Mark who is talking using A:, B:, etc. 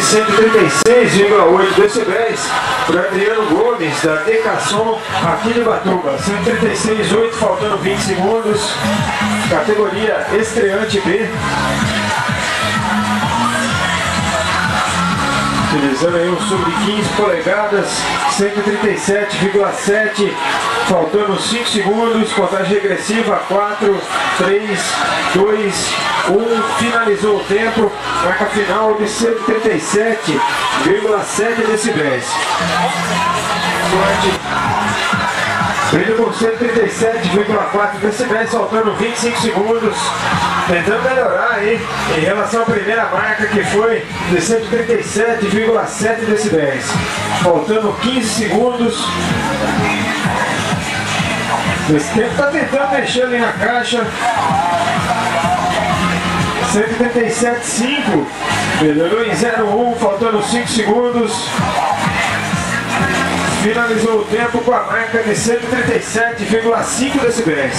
A: de 136,8 decibéis para Adriano Gomes, da Decasson, aqui de Batuba. 136,8, faltando 20 segundos. Categoria estreante B. Utilizando aí um sub de 15 polegadas, 137,7, faltando 5 segundos, contagem regressiva, 4, 3, 2, 1, finalizou o tempo, marca final de 137,7 decibéis. Sorte. Vindo com 137,4 decibéis, faltando 25 segundos. Tentando melhorar aí em relação à primeira marca que foi de 137,7 decibéis. Faltando 15 segundos. Esse tempo está tentando mexer ali na caixa. 137,5. Melhorou em 0,1, faltando 5 segundos. Finalizou o tempo com a marca de 137,5 decibéis.